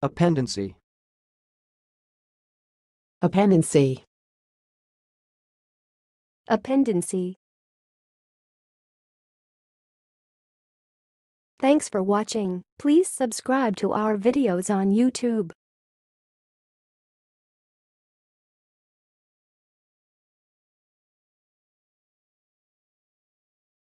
Appendency. appendency, Appendency. Thanks for watching. Please subscribe to our videos on YouTube.